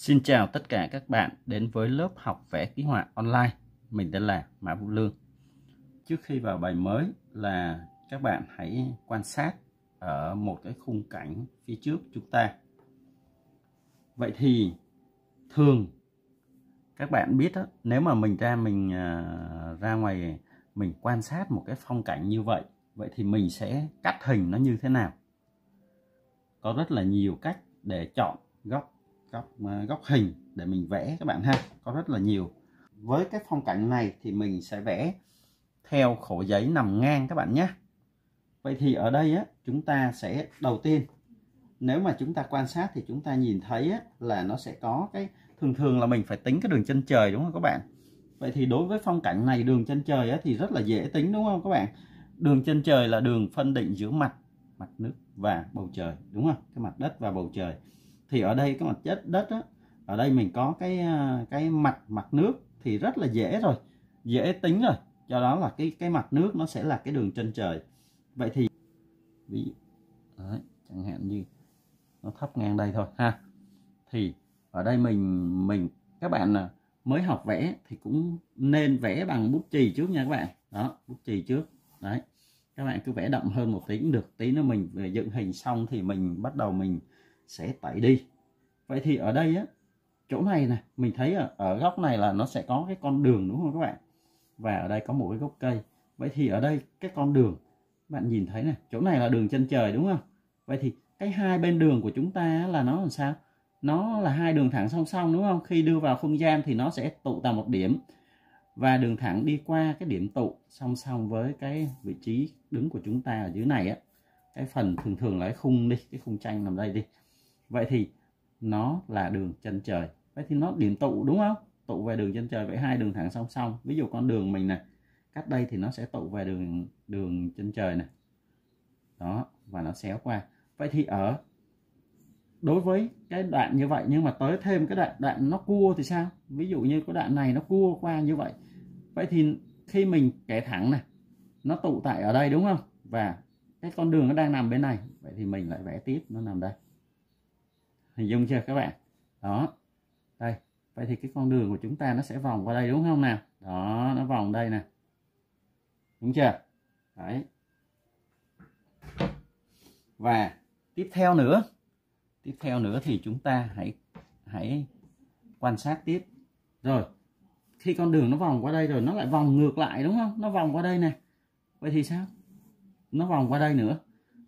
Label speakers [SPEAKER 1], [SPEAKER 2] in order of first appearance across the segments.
[SPEAKER 1] Xin chào tất cả các bạn đến với lớp học vẽ ký họa online. Mình tên là Mã Vũ Lương. Trước khi vào bài mới là các bạn hãy quan sát ở một cái khung cảnh phía trước chúng ta. Vậy thì thường các bạn biết đó, nếu mà mình ra mình à, ra ngoài mình quan sát một cái phong cảnh như vậy, vậy thì mình sẽ cắt hình nó như thế nào? Có rất là nhiều cách để chọn góc góc ờ, góc hình để mình vẽ các bạn ha có rất là nhiều. Với cái phong cảnh này thì mình sẽ vẽ theo khổ giấy nằm ngang các bạn nhé. Vậy thì ở đây á chúng ta sẽ đầu tiên nếu mà chúng ta quan sát thì chúng ta nhìn thấy á, là nó sẽ có cái thường thường là mình phải tính cái đường chân trời đúng không các bạn? Vậy thì đối với phong cảnh này đường chân trời á, thì rất là dễ tính đúng không các bạn? Đường chân trời là đường phân định giữa mặt mặt nước và bầu trời đúng không? Cái mặt đất và bầu trời thì ở đây cái mặt chất đất á, ở đây mình có cái à, cái mặt mặt nước thì rất là dễ rồi dễ tính rồi. Do đó là cái cái mặt nước nó sẽ là cái đường chân trời. Vậy thì ví đấy, chẳng hạn như nó thấp ngang đây thôi ha. Thì ở đây mình mình các bạn là mới học vẽ thì cũng nên vẽ bằng bút chì trước nha các bạn. Đó bút chì trước. Đấy các bạn cứ vẽ đậm hơn một tí cũng được. Tí nữa mình dựng hình xong thì mình bắt đầu mình sẽ tẩy đi. Vậy thì ở đây á chỗ này này mình thấy ở, ở góc này là nó sẽ có cái con đường đúng không các bạn? Và ở đây có một cái gốc cây. Vậy thì ở đây cái con đường bạn nhìn thấy này chỗ này là đường chân trời đúng không? Vậy thì cái hai bên đường của chúng ta là nó làm sao? Nó là hai đường thẳng song song đúng không? Khi đưa vào không gian thì nó sẽ tụ tại một điểm. Và đường thẳng đi qua cái điểm tụ song song với cái vị trí đứng của chúng ta ở dưới này á cái phần thường thường là cái khung đi cái khung tranh nằm đây đi vậy thì nó là đường chân trời. Vậy thì nó điểm tụ, đúng không? Tụ về đường chân trời, vậy hai đường thẳng song song. Ví dụ con đường mình này cách đây thì nó sẽ tụ về đường đường chân trời này đó, và nó xéo qua. Vậy thì ở, đối với cái đoạn như vậy, nhưng mà tới thêm cái đoạn đoạn nó cua thì sao? Ví dụ như cái đoạn này nó cua qua như vậy. Vậy thì khi mình kẻ thẳng này nó tụ tại ở đây, đúng không? Và cái con đường nó đang nằm bên này, vậy thì mình lại vẽ tiếp, nó nằm đây hình dung chưa các bạn? Đó. Đây vậy thì cái con đường của chúng ta nó sẽ vòng qua đây đúng không nào? Đó nó vòng đây nè. Đúng chưa? Đấy. Và tiếp theo nữa. Tiếp theo nữa thì chúng ta hãy hãy quan sát tiếp. Rồi khi con đường nó vòng qua đây rồi nó lại vòng ngược lại đúng không? Nó vòng qua đây nè. Vậy thì sao? Nó vòng qua đây nữa.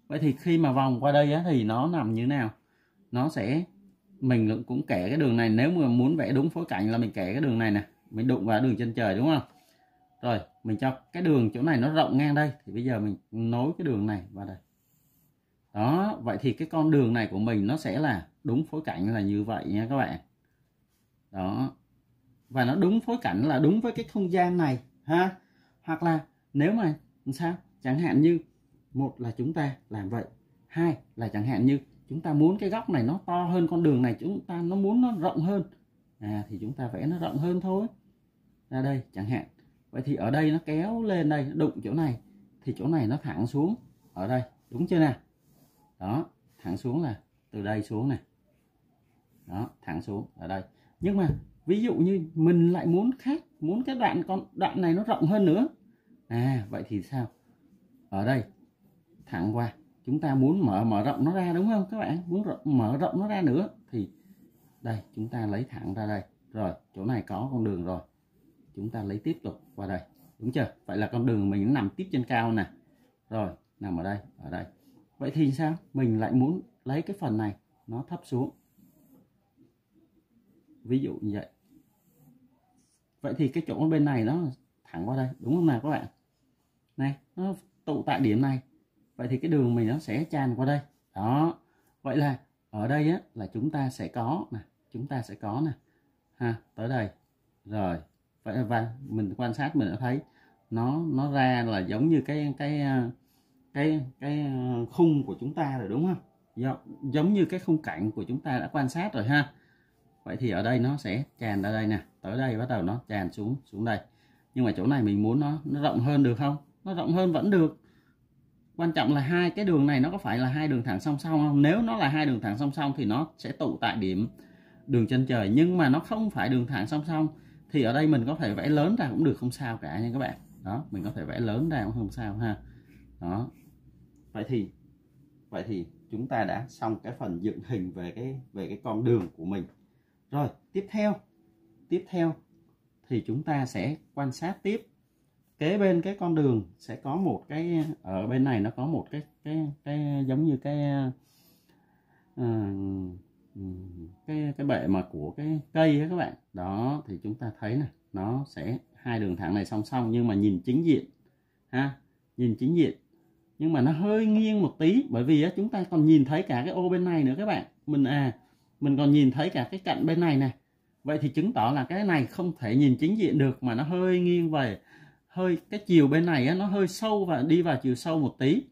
[SPEAKER 1] Vậy thì khi mà vòng qua đây á, thì nó nằm như nào? Nó sẽ, mình cũng kẻ cái đường này, nếu mà muốn vẽ đúng phối cảnh là mình kẻ cái đường này nè, mình đụng vào đường chân trời đúng không? Rồi, mình cho cái đường chỗ này nó rộng ngang đây, thì bây giờ mình nối cái đường này vào đây. Đó, vậy thì cái con đường này của mình nó sẽ là đúng phối cảnh là như vậy nha các bạn. Đó. Và nó đúng phối cảnh là đúng với cái không gian này, ha? Hoặc là nếu mà, sao? Chẳng hạn như một là chúng ta làm vậy, hai là chẳng hạn như chúng ta muốn cái góc này nó to hơn con đường này, chúng ta nó muốn nó rộng hơn. À thì chúng ta vẽ nó rộng hơn thôi. Ra đây, chẳng hạn. Vậy thì ở đây nó kéo lên đây, nó đụng chỗ này, thì chỗ này nó thẳng xuống. Ở đây, đúng chưa nào? Đó, thẳng xuống là từ đây xuống này. Đó, thẳng xuống, ở đây. Nhưng mà, ví dụ như mình lại muốn khác, muốn cái đoạn con, đoạn này nó rộng hơn nữa. À vậy thì sao? Ở đây, thẳng qua chúng ta muốn mở mở rộng nó ra đúng không các bạn? Muốn rộng, mở rộng nó ra nữa thì đây chúng ta lấy thẳng ra đây. Rồi chỗ này có con đường rồi. Chúng ta lấy tiếp tục qua đây. Đúng chưa? Vậy là con đường mình nằm tiếp trên cao nè. Rồi nằm ở đây ở đây. Vậy thì sao? Mình lại muốn lấy cái phần này nó thấp xuống. Ví dụ như vậy. Vậy thì cái chỗ bên này nó thẳng qua đây đúng không nào các bạn? Này nó tụ tại điểm này vậy thì cái đường mình nó sẽ tràn qua đây. Đó. Vậy là ở đây á, là chúng ta sẽ có nè, chúng ta sẽ có nè. Ha, tới đây. Rồi. Vậy và mình, quan sát mình đã thấy nó nó ra là giống như cái cái ờ, cái cái ờ, khung của chúng ta rồi, đúng không? Giống như cái khung cảnh của chúng ta đã quan sát rồi ha. Vậy thì ở đây nó sẽ tràn ra đây nè. Tới đây bắt đầu nó tràn xuống xuống đây. Nhưng mà chỗ này mình muốn nó nó rộng hơn được không? Nó rộng hơn vẫn được quan trọng là hai cái đường này nó có phải là hai đường thẳng song song không? Nếu nó là hai đường thẳng song song thì nó sẽ tụ tại điểm đường chân trời. Nhưng mà nó không phải đường thẳng song song thì ở đây mình có thể vẽ lớn ra cũng được, không sao cả nha các bạn. Đó, mình có thể vẽ lớn ra cũng không sao ha. Đó. Vậy thì vậy thì chúng ta đã xong cái phần dựng hình về cái về cái con đường của mình. Rồi, tiếp theo tiếp theo thì chúng ta sẽ quan sát tiếp kế bên cái con đường sẽ có một cái ở bên này nó có một cái cái cái giống như cái à, cái cái bệ mà của cái cây ấy các bạn. Đó thì chúng ta thấy này nó sẽ hai đường thẳng này song song nhưng mà nhìn chính diện ha nhìn chính diện. Nhưng mà nó hơi nghiêng một tí bởi vì á, chúng ta còn nhìn thấy cả cái ô bên này nữa các bạn. Mình à mình còn nhìn thấy cả cái cạnh bên này này vậy thì chứng tỏ là cái này không thể nhìn chính diện được mà nó hơi nghiêng về hơi cái chiều bên này á, nó hơi sâu và đi vào chiều sâu một tí.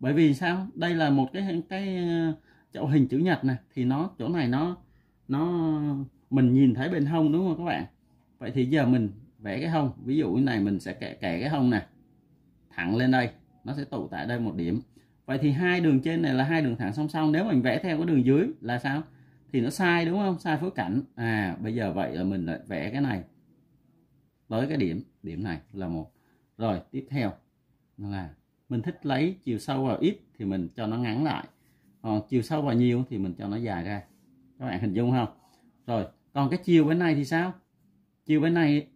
[SPEAKER 1] Bởi vì sao? Đây là một cái cái ờ, chậu hình chữ nhật này thì nó chỗ này nó nó mình nhìn thấy bên hông đúng không các bạn? Vậy thì giờ mình vẽ cái hông. Ví dụ như này mình sẽ kẻ kẻ cái hông này thẳng lên đây nó sẽ tụ tại đây một điểm. Vậy thì hai đường trên này là hai đường thẳng song song. Nếu mình vẽ theo cái đường dưới là sao? Thì nó sai đúng không? Sai phối cảnh. À bây giờ vậy là mình lại vẽ cái này tới cái điểm điểm này là một. Rồi, tiếp theo là mình thích lấy chiều sâu vào ít thì mình cho nó ngắn lại. Còn chiều sâu vào nhiều thì mình cho nó dài ra. Các bạn hình dung không? Rồi, còn cái chiều bên này thì sao? Chiều bên này,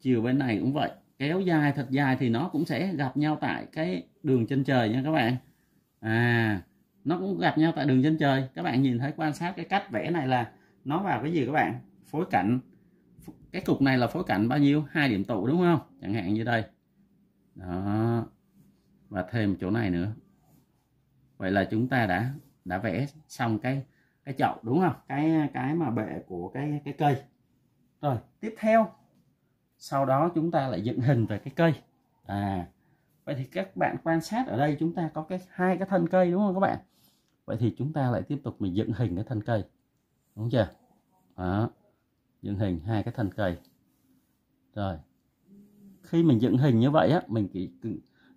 [SPEAKER 1] chiều bên này cũng vậy. Kéo dài thật dài thì nó cũng sẽ gặp nhau tại cái đường chân trời nha các bạn. À nó cũng gặp nhau tại đường chân trời. Các bạn nhìn thấy quan sát cái cách vẽ này là nó vào cái gì các bạn? Phối cảnh cái cục này là phối cảnh bao nhiêu? Hai điểm tụ đúng không? Chẳng hạn như đây. Đó. Và thêm chỗ này nữa. Vậy là chúng ta đã đã vẽ xong cái cái chậu đúng không? Cái cái mà bệ của cái cái cây. Rồi, tiếp theo. Sau đó chúng ta lại dựng hình về cái cây. À vậy thì các bạn quan sát ở đây chúng ta có cái, hai cái thân cây đúng không các bạn? Vậy thì chúng ta lại tiếp tục mình dựng hình cái thân cây. Đúng chưa? Đó dựng hình hai cái thân cây. Rồi khi mình dựng hình như vậy á mình chỉ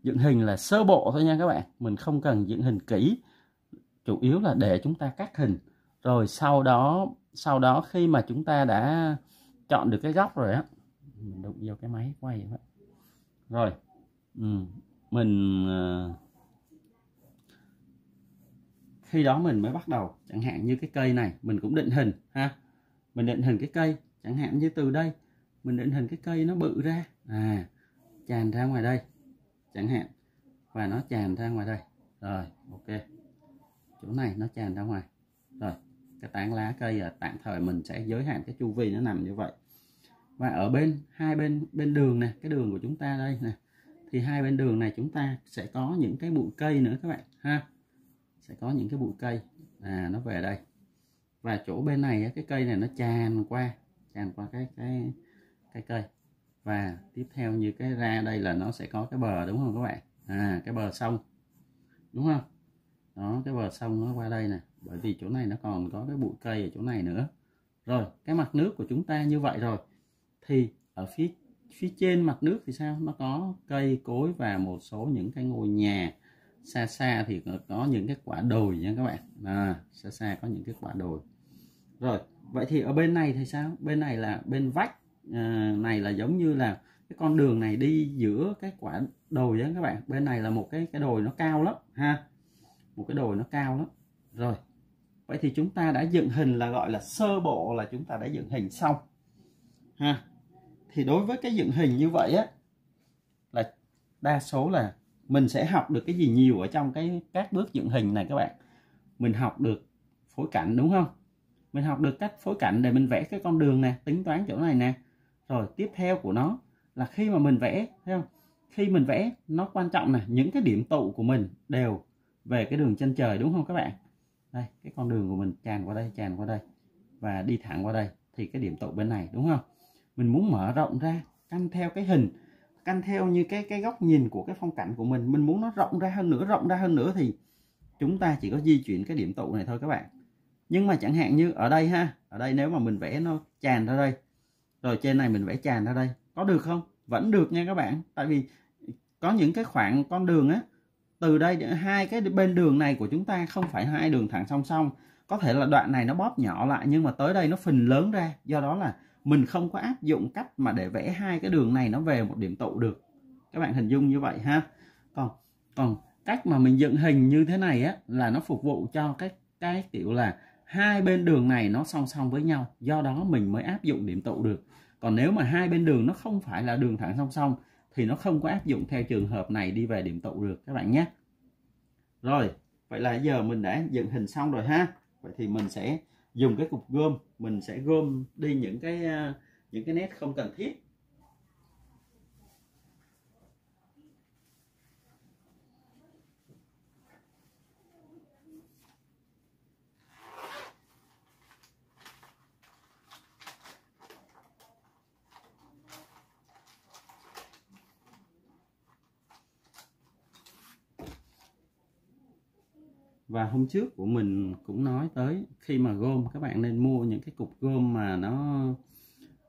[SPEAKER 1] dựng hình là sơ bộ thôi nha các bạn. Mình không cần dựng hình kỹ chủ yếu là để chúng ta cắt hình. Rồi sau đó sau đó khi mà chúng ta đã chọn được cái góc rồi á mình đụng vô cái máy quay vậy rồi ừ. mình uh, khi đó mình mới bắt đầu. Chẳng hạn như cái cây này mình cũng định hình ha mình định hình cái cây, chẳng hạn như từ đây, mình định hình cái cây nó bự ra. À tràn ra ngoài đây, chẳng hạn. Và nó tràn ra ngoài đây. Rồi, ok. Chỗ này nó tràn ra ngoài. Rồi, cái tán lá cây là tạm thời mình sẽ giới hạn cái chu vi nó nằm như vậy. Và ở bên, hai bên bên đường này cái đường của chúng ta đây nè, thì hai bên đường này chúng ta sẽ có những cái bụi cây nữa các bạn, ha. Sẽ có những cái bụi cây. À nó về đây và chỗ bên này cái cây này nó tràn qua tràn qua cái cái cái cây. Và tiếp theo như cái ra đây là nó sẽ có cái bờ, đúng không các bạn? À cái bờ sông, đúng không? Đó, cái bờ sông nó qua đây nè. Bởi vì chỗ này nó còn có cái bụi cây ở chỗ này nữa. Rồi, cái mặt nước của chúng ta như vậy rồi. Thì ở phía phía trên mặt nước thì sao? Nó có cây cối và một số những cái ngôi nhà xa xa thì có những cái quả đồi nha các bạn. À, xa xa có những cái quả đồi. Rồi vậy thì ở bên này thì sao? Bên này là bên vách à, này là giống như là cái con đường này đi giữa cái quả đồi đó các bạn. Bên này là một cái cái đồi nó cao lắm ha. Một cái đồi nó cao lắm. Rồi vậy thì chúng ta đã dựng hình là gọi là sơ bộ là chúng ta đã dựng hình xong ha. Thì đối với cái dựng hình như vậy á là đa số là mình sẽ học được cái gì nhiều ở trong cái, các bước dựng hình này các bạn. Mình học được phối cảnh, đúng không? Mình học được cách phối cảnh để mình vẽ cái con đường nè, tính toán chỗ này nè. Rồi tiếp theo của nó là khi mà mình vẽ, thấy không? Khi mình vẽ, nó quan trọng là những cái điểm tụ của mình đều về cái đường chân trời, đúng không các bạn? Đây, cái con đường của mình tràn qua đây tràn qua đây và đi thẳng qua đây. Thì cái điểm tụ bên này, đúng không? Mình muốn mở rộng ra căn theo cái hình căn theo như cái cái góc nhìn của cái phong cảnh của mình. Mình muốn nó rộng ra hơn nữa, rộng ra hơn nữa thì chúng ta chỉ có di chuyển cái điểm tụ này thôi các bạn. Nhưng mà chẳng hạn như ở đây ha, ở đây nếu mà mình vẽ nó tràn ra đây, rồi trên này mình vẽ tràn ra đây, có được không? Vẫn được nha các bạn. Tại vì có những cái khoảng con đường á, từ đây hai cái bên đường này của chúng ta không phải hai đường thẳng song song. Có thể là đoạn này nó bóp nhỏ lại nhưng mà tới đây nó phình lớn ra. Do đó là mình không có áp dụng cách mà để vẽ hai cái đường này nó về một điểm tụ được. Các bạn hình dung như vậy ha. Còn còn cách mà mình dựng hình như thế này á, là nó phục vụ cho cái cái kiểu là hai bên đường này nó song song với nhau. Do đó mình mới áp dụng điểm tụ được. Còn nếu mà hai bên đường nó không phải là đường thẳng song song, thì nó không có áp dụng theo trường hợp này đi về điểm tụ được, các bạn nhé. Rồi, vậy là giờ mình đã dựng hình xong rồi ha. Vậy thì mình sẽ dùng cái cục gom, mình sẽ gom đi những cái à, những cái nét không cần thiết. Và hôm trước của mình cũng nói tới khi mà gom, các bạn nên mua những cái cục gom mà nó,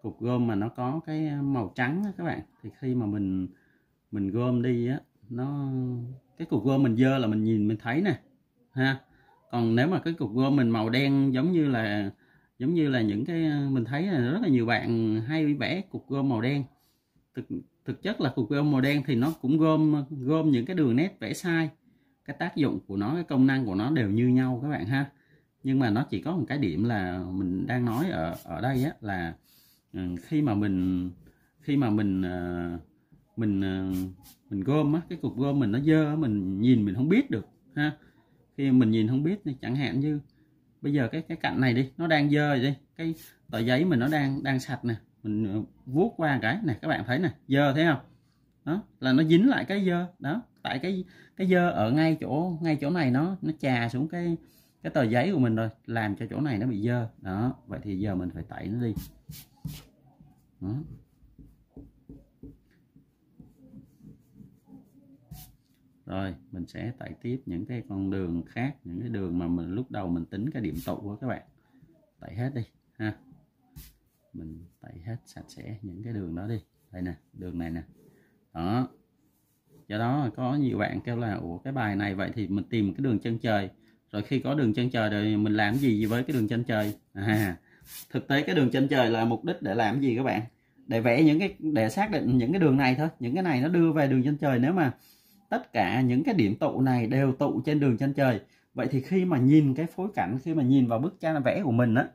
[SPEAKER 1] cục gom mà nó có cái ờ, màu trắng đó các bạn. Thì khi mà mình mình gom đi á, nó, cái cục gom mình dơ là mình nhìn mình thấy nè, ha. Còn nếu mà cái cục gom mình màu đen giống như là, giống như là những cái ờ, mình thấy là rất là nhiều bạn hay vẽ cục gom màu đen. Thực thực chất là cục gom màu đen thì nó cũng gom gom những cái đường nét vẽ sai cái tác dụng của nó, cái công năng của nó đều như nhau các bạn ha. Nhưng mà nó chỉ có một cái điểm là mình đang nói ở ở đây á, là ừ, khi mà mình, khi mà mình ờ, mình ờ, mình gom á, cái cục gom mình nó dơ mình nhìn mình không biết được ha. Khi mình nhìn không biết chẳng hạn như, bây giờ cái cái cạnh này đi, nó đang dơ rồi đi, cái tờ giấy mình nó đang đang sạch nè, mình ờ, vuốt qua cái này các bạn thấy nè, dơ thấy không? Đó, là nó dính lại cái dơ, đó, tại cái cái dơ ở ngay chỗ ngay chỗ này nó nó trà xuống cái cái tờ giấy của mình rồi, làm cho chỗ này nó bị dơ. Đó, vậy thì giờ mình phải tẩy nó đi. Đó. rồi, mình sẽ tẩy tiếp những cái con đường khác, những cái đường mà mình, lúc đầu mình tính cái điểm tụ của các bạn. Tẩy hết đi, ha. Mình tẩy hết sạch sẽ những cái đường đó đi. Đây nè, đường này nè. Đó do đó có nhiều bạn kêu là ủa cái bài này vậy thì mình tìm cái đường chân trời. Rồi khi có đường chân trời rồi mình làm gì với cái đường chân trời? À, thực tế cái đường chân trời là mục đích để làm gì các bạn? Để vẽ những cái để xác định những cái đường này thôi. Những cái này nó đưa về đường chân trời. Nếu mà tất cả những cái điểm tụ này đều tụ trên đường chân trời vậy thì khi mà nhìn cái phối cảnh khi mà nhìn vào bức tranh vẽ của mình á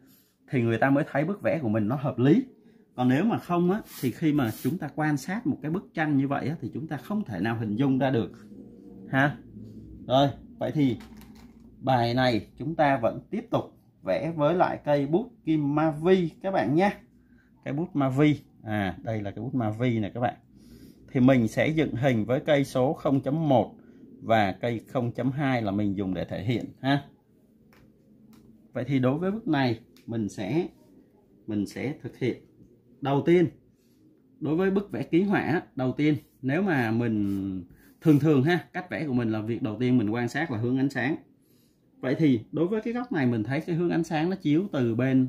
[SPEAKER 1] thì người ta mới thấy bức vẽ của mình nó hợp lý còn nếu mà không á thì khi mà chúng ta quan sát một cái bức tranh như vậy á, thì chúng ta không thể nào hình dung ra được. Ha? Rồi vậy thì bài này chúng ta vẫn tiếp tục vẽ với lại cây bút kim Mavi các bạn nhé. Cái bút Mavi à đây là cái bút Mavi này các bạn. Thì mình sẽ dựng hình với cây số 0.1 và cây 0.2 là mình dùng để thể hiện ha? Vậy thì đối với bức này mình sẽ mình sẽ thực hiện đầu tiên, đối với bức vẽ ký họa, đầu tiên, nếu mà mình, thường thường ha, cách vẽ của mình là việc đầu tiên mình quan sát là hướng ánh sáng. Vậy thì đối với cái góc này mình thấy cái hướng ánh sáng nó chiếu từ bên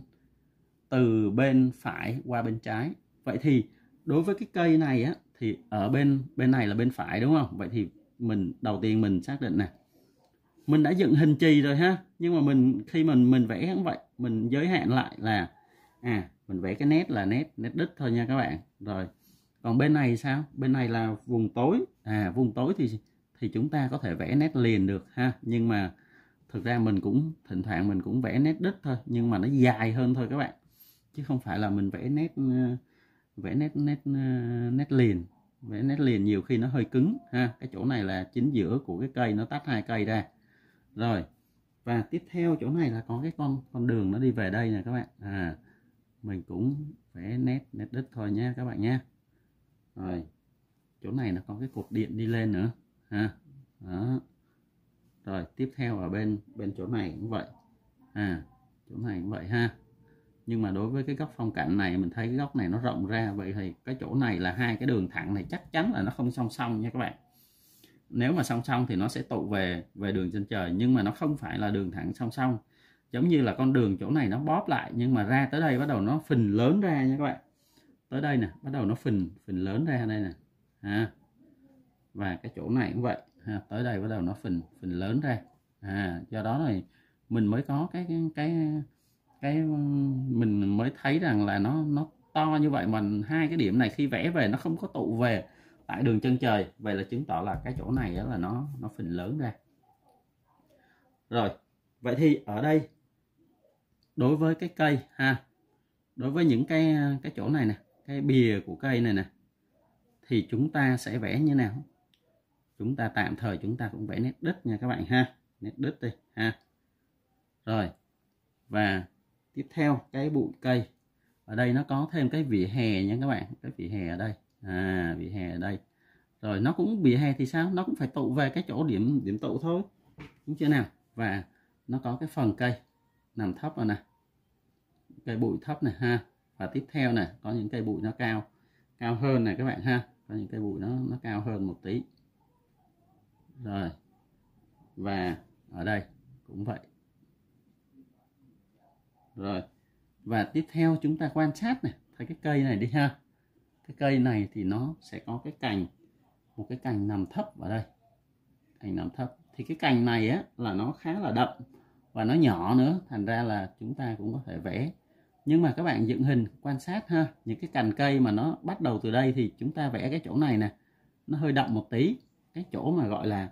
[SPEAKER 1] từ bên phải qua bên trái. Vậy thì đối với cái cây này á, thì ở bên bên này là bên phải đúng không? Vậy thì mình, đầu tiên mình xác định nè. Mình đã dựng hình chì rồi ha, nhưng mà mình, khi mình mình vẽ như vậy, mình giới hạn lại là à mình vẽ cái nét là nét nét đích thôi nha các bạn. Rồi, còn bên này sao? Bên này là vùng tối. À vùng tối thì thì chúng ta có thể vẽ nét liền được ha. Nhưng mà thực ra mình cũng, thỉnh thoảng mình cũng vẽ nét đích thôi, nhưng mà nó dài hơn thôi các bạn. Chứ không phải là mình vẽ nét ờ, vẽ nét nét ờ, nét liền. Vẽ nét liền nhiều khi nó hơi cứng ha. Cái chỗ này là chính giữa của cái cây, nó tách hai cây ra. Rồi, và tiếp theo chỗ này là có cái con con đường nó đi về đây nè các bạn. À mình cũng vẽ nét nét đất thôi nha các bạn nha rồi, chỗ này nó có cái cột điện đi lên nữa. Ha, đó. Rồi, tiếp theo ở bên bên chỗ này cũng vậy. À chỗ này cũng vậy ha. Nhưng mà đối với cái góc phong cảnh này, mình thấy cái góc này nó rộng ra. Vậy thì cái chỗ này là hai cái đường thẳng này chắc chắn là nó không song song nha các bạn. Nếu mà song song thì nó sẽ tụ về về đường chân trời. Nhưng mà nó không phải là đường thẳng song song giống như là con đường chỗ này nó bóp lại nhưng mà ra tới đây bắt đầu nó phình lớn ra nha các bạn. Tới đây nè bắt đầu nó phình phình lớn ra đây nè. Ha. Và cái chỗ này cũng vậy. Ha. tới đây bắt đầu nó phình phình lớn ra. À, do đó này mình mới có cái cái cái, cái mình mới thấy rằng là nó nó to như vậy. Mà hai cái điểm này khi vẽ về nó không có tụ về tại đường chân trời. Vậy là chứng tỏ là cái chỗ này là nó nó phình lớn ra. Rồi vậy thì ở đây đối với cái cây ha, đối với những cái cái chỗ này nè, cái bìa của cây này nè, thì chúng ta sẽ vẽ như nào? Chúng ta tạm thời chúng ta cũng vẽ nét đứt nha các bạn ha, nét đứt đi ha. Rồi, và tiếp theo cái bụi cây. Ở đây nó có thêm cái vỉa hè nha các bạn, cái vỉa hè ở đây. À vỉa hè ở đây. Rồi, nó cũng, vỉa hè thì sao? Nó cũng phải tụ về cái chỗ điểm điểm tụ thôi, đúng chưa nào? Và nó có cái phần cây nằm thấp rồi nè. Cây bụi thấp này ha. Và tiếp theo này có những cây bụi nó cao cao hơn này các bạn ha. Có những cây bụi nó nó cao hơn một tí. Rồi. Và ở đây cũng vậy. Rồi. Và tiếp theo chúng ta quan sát này thấy cái cây này đi ha. Cái cây này thì nó sẽ có cái cành, một cái cành nằm thấp ở đây. Cành nằm thấp. Thì cái cành này á, là nó khá là đậm và nó nhỏ nữa thành ra là chúng ta cũng có thể vẽ. Nhưng mà các bạn dựng hình quan sát ha những cái cành cây mà nó bắt đầu từ đây thì chúng ta vẽ cái chỗ này nè. Nó hơi đậm một tí. Cái chỗ mà gọi là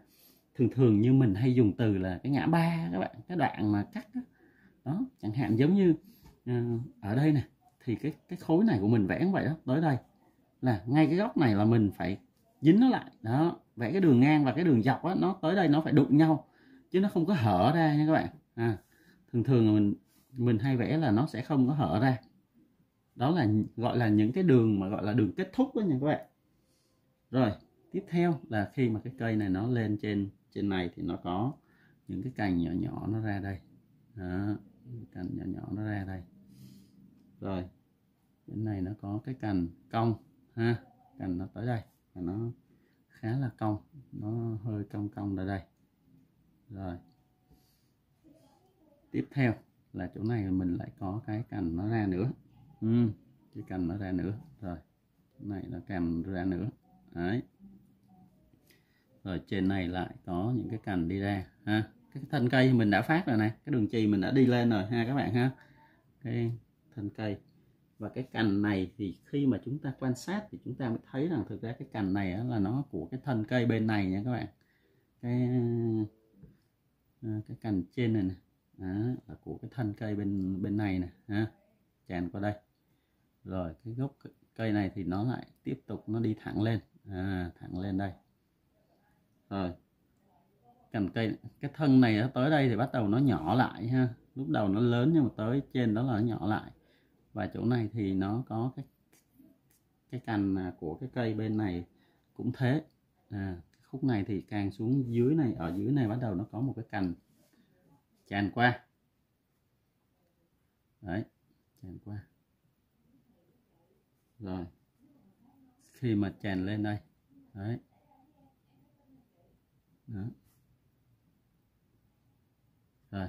[SPEAKER 1] thường thường như mình hay dùng từ là cái ngã ba các bạn cái đoạn mà cắt đó, đó chẳng hạn giống như uh, ở đây nè thì cái cái khối này của mình vẽ vậy đó tới đây. Là ngay cái góc này là mình phải dính nó lại. Đó vẽ cái đường ngang và cái đường dọc đó nó tới đây nó phải đụng nhau chứ nó không có hở ra nha các bạn à, thường thường mình mình hay vẽ là nó sẽ không có hở ra. Đó là gọi là những cái đường mà gọi là đường kết thúc đó nha các bạn. Rồi tiếp theo là khi mà cái cây này nó lên trên trên này thì nó có những cái cành nhỏ nhỏ nó ra đây. Đó, cành nhỏ nhỏ nó ra đây. Rồi bên này nó có cái cành cong ha cành nó tới đây và nó khá là cong nó hơi cong cong ra đây. Rồi tiếp theo là chỗ này mình lại có cái cành nó ra nữa. Ừ, cái cành nó ra nữa. Rồi chỗ này nó cành ra nữa. Đấy. Rồi trên này lại có những cái cành đi ra ha. Cái thân cây mình đã phát rồi này cái đường chì mình đã đi lên rồi ha các bạn ha. Cái thân cây. Và cái cành này thì khi mà chúng ta quan sát thì chúng ta mới thấy rằng thực ra cái cành này là nó của cái thân cây bên này nha các bạn. Cái à, cái cành trên này, này đó, là của cái thân cây bên bên này nè ha. Tràn qua đây. Rồi cái gốc cây này thì nó lại tiếp tục nó đi thẳng lên. À, thẳng lên đây. Rồi. Cành cây cái thân này nó tới đây thì bắt đầu nó nhỏ lại ha. Lúc đầu nó lớn nhưng mà tới trên đó là nó nhỏ lại. Và chỗ này thì nó có cái cái cành của cái cây bên này cũng thế. À, khúc này thì càng xuống dưới này ở dưới này bắt đầu nó có một cái cành tràn qua. Đấy tràn qua. Rồi. Khi mà tràn lên đây. Đấy. Đó. rồi.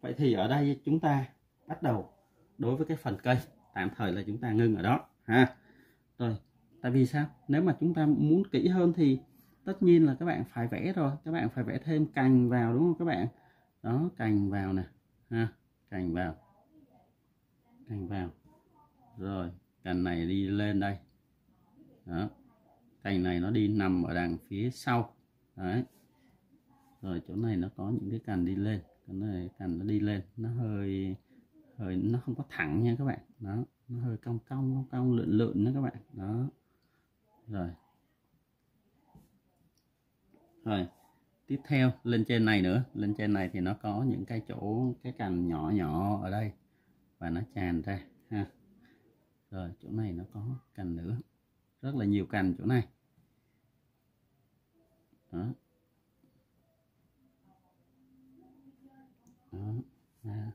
[SPEAKER 1] Vậy thì ở đây chúng ta bắt đầu đối với cái phần cây. Tạm thời là chúng ta ngưng ở đó, ha. Rồi, tại vì sao? Nếu mà chúng ta muốn kỹ hơn thì tất nhiên là các bạn phải vẽ rồi. Các bạn phải vẽ thêm cành vào, đúng không các bạn? Đó, cành vào nè. Ha, cành vào. Cành vào. Rồi, cành này đi lên đây. Đó. Cành này nó đi nằm ở đằng phía sau. Đấy. Rồi, chỗ này nó có những cái cành đi lên. Cái này, cành nó đi lên. Nó hơi hơi, nó không có thẳng nha các bạn. Đó, nó hơi cong cong cong cong, lượn lượn đó các bạn. Đó. Rồi. Rồi tiếp theo, lên trên này nữa. Lên trên này thì nó có những cái chỗ, cái cành nhỏ nhỏ ở đây. Và nó tràn ra, ha. Rồi, chỗ này nó có cành nữa. Rất là nhiều cành chỗ này. Đó. Đó à.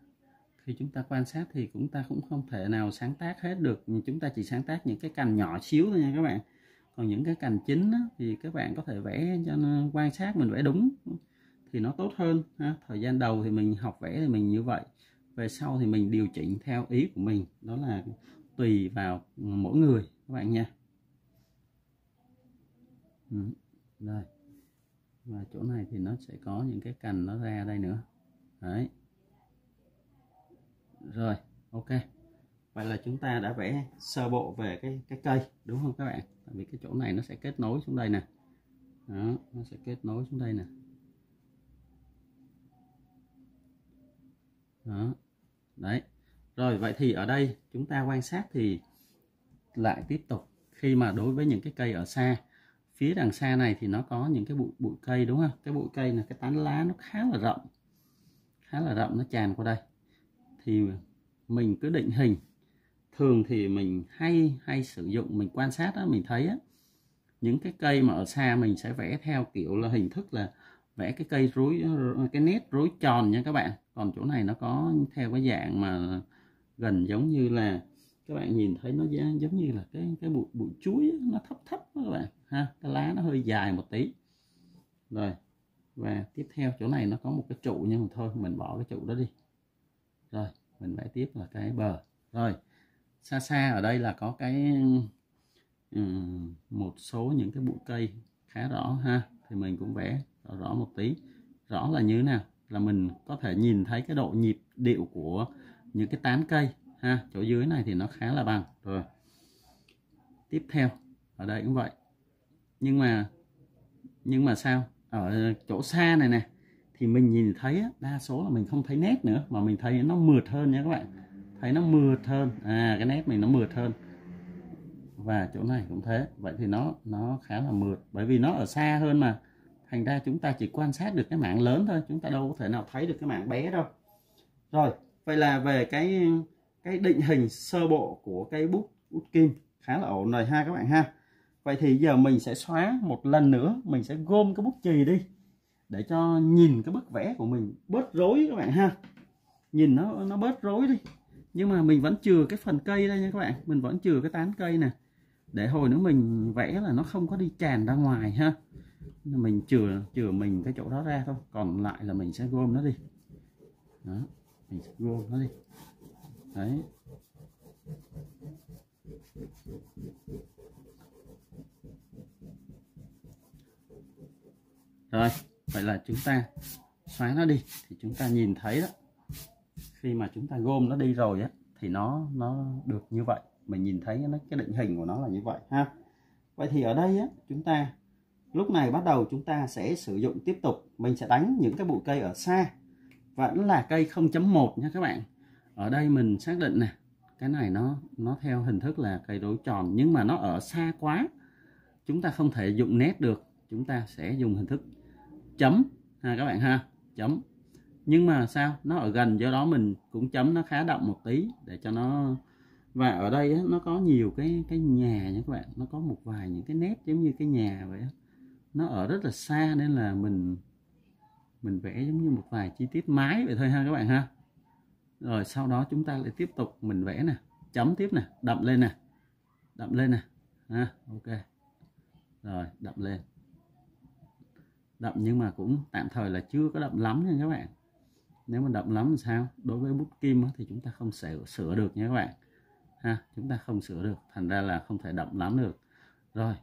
[SPEAKER 1] khi chúng ta quan sát thì chúng ta cũng không thể nào sáng tác hết được. Chúng ta chỉ sáng tác những cái cành nhỏ xíu thôi nha các bạn còn những cái cành chính á, thì các bạn có thể vẽ cho nó quan sát mình vẽ đúng thì nó tốt hơn ha. thời gian đầu thì mình học vẽ thì mình như vậy về sau thì mình điều chỉnh theo ý của mình. Đó là tùy vào mỗi người các bạn nha. Ừ. và chỗ này thì nó sẽ có những cái cành nó ra đây nữa. Đấy. Rồi ok vậy là chúng ta đã vẽ sơ bộ về cái cái cây, đúng không các bạn? Tại vì cái chỗ này nó sẽ kết nối xuống đây nè. Đó, nó sẽ kết nối xuống đây nè. Đó, đấy. Rồi, vậy thì ở đây chúng ta quan sát thì lại tiếp tục. Khi mà đối với những cái cây ở xa, phía đằng xa này thì nó có những cái bụi bụi cây, đúng không? Cái bụi cây là cái tán lá nó khá là rộng khá là rộng nó tràn qua đây. Thì mình cứ định hình thường thì mình hay hay sử dụng mình quan sát đó mình thấy á, những cái cây mà ở xa mình sẽ vẽ theo kiểu là hình thức là vẽ cái cây rối cái nét rối tròn nha các bạn. Còn chỗ này nó có theo cái dạng mà gần giống như là các bạn nhìn thấy nó giống như là cái cái bụi bụi chuối nó thấp thấp đó các bạn. Ha cái lá nó hơi dài một tí. Rồi và tiếp theo chỗ này nó có một cái trụ nhưng mà thôi mình bỏ cái trụ đó đi. Rồi mình vẽ tiếp là cái bờ. Rồi xa xa ở đây là có cái um, một số những cái bụi cây khá rõ ha. Thì mình cũng vẽ rõ, rõ một tí. Rõ là như thế nào? Là mình có thể nhìn thấy cái độ nhịp điệu của những cái tán cây ha. Chỗ dưới này thì nó khá là bằng. Rồi. Tiếp theo ở đây cũng vậy. Nhưng mà nhưng mà sao? Ở chỗ xa này nè thì mình nhìn thấy đa số là mình không thấy nét nữa mà mình thấy nó mượt hơn nha các bạn thấy nó mượt hơn à cái nét mình nó mượt hơn và chỗ này cũng thế. Vậy thì nó nó khá là mượt. Bởi vì nó ở xa hơn mà. Thành ra chúng ta chỉ quan sát được cái mảng lớn thôi. Chúng ta đâu có thể nào thấy được cái mảng bé đâu. Rồi, vậy là về cái cái định hình sơ bộ của cái bút bút kim. Khá là ổn rồi ha các bạn ha. Vậy thì giờ mình sẽ xóa một lần nữa. Mình sẽ gom cái bút chì đi. Để cho nhìn cái bức vẽ của mình bớt rối các bạn ha. Nhìn nó nó bớt rối đi nhưng mà mình vẫn chừa cái phần cây đây nha các bạn. Mình vẫn chừa cái tán cây nè. Để hồi nữa mình vẽ là nó không có đi tràn ra ngoài ha. Mình chừa chừa mình cái chỗ đó ra thôi. Còn lại là mình sẽ gom nó đi. Đó, mình sẽ gom nó đi. Đấy. Rồi, vậy là chúng ta xóa nó đi. Thì chúng ta nhìn thấy đó khi mà chúng ta gom nó đi rồi á, thì nó nó được như vậy. Mình nhìn thấy nó, cái định hình của nó là như vậy, ha. Vậy thì ở đây á, chúng ta, lúc này bắt đầu chúng ta sẽ sử dụng tiếp tục. Mình sẽ đánh những cái bụi cây ở xa. Vẫn là cây 0.1 nha các bạn. Ở đây mình xác định nè, cái này nó nó theo hình thức là cây đối tròn, nhưng mà nó ở xa quá. Chúng ta không thể dùng nét được. Chúng ta sẽ dùng hình thức chấm, ha các bạn ha, chấm nhưng mà sao? Nó ở gần do đó mình cũng chấm nó khá đậm một tí để cho nó và ở đây á, nó có nhiều cái cái nhà nha các bạn. Nó có một vài những cái nét giống như cái nhà vậy á. nó ở rất là xa nên là mình mình vẽ giống như một vài chi tiết mái vậy thôi ha các bạn ha. Rồi sau đó chúng ta lại tiếp tục mình vẽ nè. Chấm tiếp nè. Đậm lên nè. Đậm lên nè. Ha ok. Rồi đậm lên. Đậm nhưng mà cũng tạm thời là chưa có đậm lắm nha các bạn nếu mà đậm lắm thì sao? Đối với bút kim thì chúng ta không sửa sửa được nhé các bạn. Ha, chúng ta không sửa được, thành ra là không thể đậm lắm được. Rồi.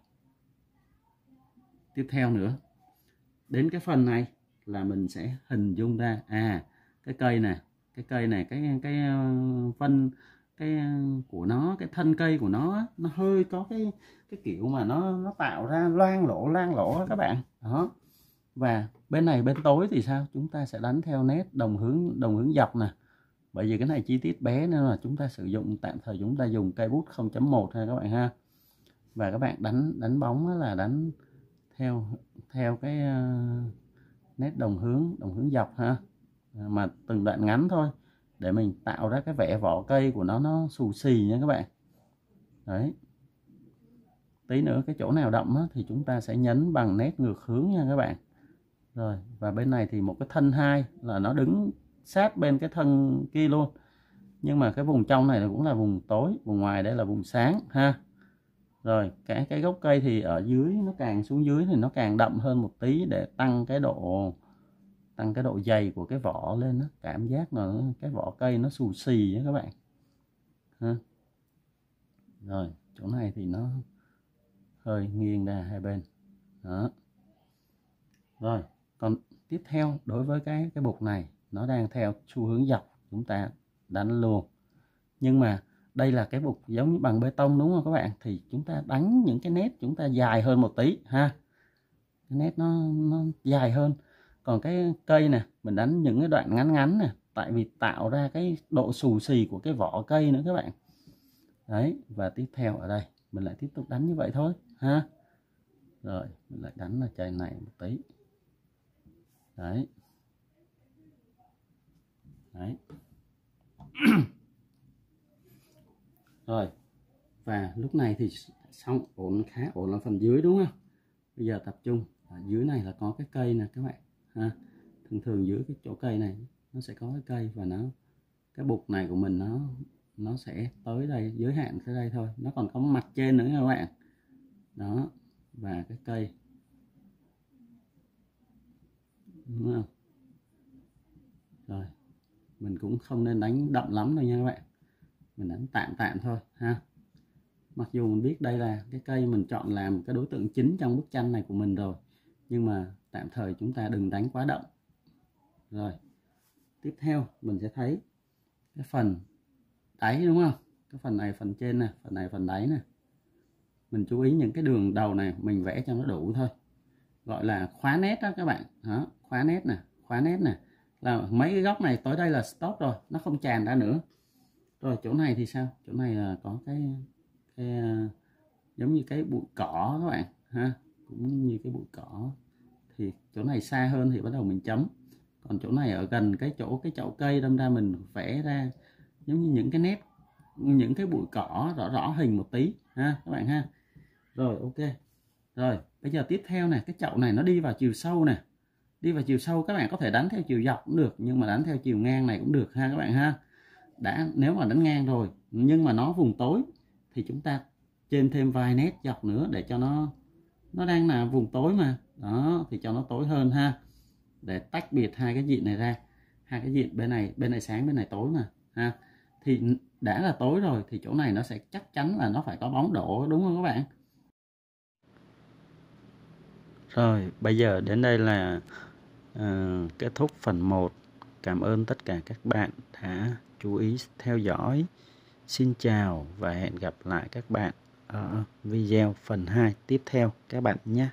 [SPEAKER 1] Tiếp theo nữa. Đến cái phần này là mình sẽ hình dung ra à cái cây này, cái cây này, cái cái ờ, phân, cái ờ, của nó, cái thân cây của nó nó hơi có cái cái kiểu mà nó nó tạo ra loang lỗ loang lỗ các bạn. Đó và bên này bên tối thì sao? Chúng ta sẽ đánh theo nét đồng hướng đồng hướng dọc nè. Bởi vì cái này chi tiết bé nên là chúng ta sử dụng tạm thời chúng ta dùng cây bút 0.1 ha các bạn ha. Và các bạn đánh đánh bóng là đánh theo theo cái uh, nét đồng hướng đồng hướng dọc ha. Mà từng đoạn ngắn thôi để mình tạo ra cái vẻ vỏ cây của nó nó xù xì nha các bạn. Đấy. Tí nữa cái chỗ nào đậm á, thì chúng ta sẽ nhấn bằng nét ngược hướng nha các bạn rồi, và bên này thì một cái thân hai là nó đứng sát bên cái thân kia luôn nhưng mà cái vùng trong này cũng là vùng tối, vùng ngoài đây là vùng sáng, ha rồi, cái cái gốc cây thì ở dưới, nó càng xuống dưới thì nó càng đậm hơn một tí để tăng cái độ, tăng cái độ dày của cái vỏ lên đó. cảm giác là cái vỏ cây nó xù xì đó các bạn, ha. rồi, chỗ này thì nó hơi nghiêng ra hai bên, đó rồi còn tiếp theo, đối với cái cái bục này, nó đang theo xu hướng dọc, chúng ta đánh luôn. Nhưng mà đây là cái bục giống như bằng bê tông, đúng không các bạn? Thì chúng ta đánh những cái nét chúng ta dài hơn một tí, ha. Cái nét nó nó dài hơn. Còn cái cây nè, mình đánh những cái đoạn ngắn ngắn nè, tại vì tạo ra cái độ xù xì của cái vỏ cây nữa các bạn. Đấy, và tiếp theo ở đây, mình lại tiếp tục đánh như vậy thôi, ha. Rồi, mình lại đánh là trên này một tí đấy. Đấy. Rồi. Và lúc này thì xong ổn, khá ổn là phần dưới đúng không? Bây giờ tập trung. Ở dưới này là có cái cây nè các bạn, ha. Thường thường dưới cái chỗ cây này nó sẽ có cái cây và nó, cái bục này của mình nó nó sẽ tới đây, giới hạn tới đây thôi. Nó còn có mặt trên nữa các bạn. Đó. Và cái cây đúng không? Rồi. Mình cũng không nên đánh đậm lắm đâu nha các bạn. Mình đánh tạm tạm thôi, ha. Mặc dù mình biết đây là cái cây mình chọn làm cái đối tượng chính trong bức tranh này của mình rồi, nhưng mà tạm thời chúng ta đừng đánh quá đậm. Rồi. Tiếp theo, mình sẽ thấy cái phần đáy, đúng không? Cái phần này phần trên nè, phần này phần đáy nè. Mình chú ý những cái đường đầu này, mình vẽ cho nó đủ thôi. Gọi là khóa nét đó các bạn. Đó khóa nét nè, khóa nét nè. Là mấy cái góc này tới đây là stop rồi, nó không tràn ra nữa. Rồi chỗ này thì sao? Chỗ này là có cái cái ờ, giống như cái bụi cỏ các bạn, ha. Cũng như cái bụi cỏ. Thì chỗ này xa hơn thì bắt đầu mình chấm. Còn chỗ này ở gần cái chỗ, cái chậu cây đâm ra mình vẽ ra giống như những cái nét, những cái bụi cỏ rõ rõ hình một tí, ha, các bạn ha. Rồi, ok. Rồi, bây giờ tiếp theo này cái chậu này nó đi vào chiều sâu nè đi vào chiều sâu, các bạn có thể đánh theo chiều dọc cũng được, nhưng mà đánh theo chiều ngang này cũng được ha các bạn ha. Đã, nếu mà đánh ngang rồi, nhưng mà nó vùng tối, thì chúng ta trên thêm vài nét dọc nữa để cho nó nó đang là vùng tối mà. Đó, thì cho nó tối hơn ha. Để tách biệt hai cái diện này ra. Hai cái diện bên này bên này sáng, bên này tối mà, ha. Thì đã là tối rồi, thì chỗ này nó sẽ chắc chắn là nó phải có bóng đổ, đúng không các bạn? Rồi, bây giờ đến đây là uh, kết thúc phần 1 cảm ơn tất cả các bạn đã chú ý theo dõi. Xin chào và hẹn gặp lại các bạn ở video phần 2 tiếp theo. Các bạn nhé.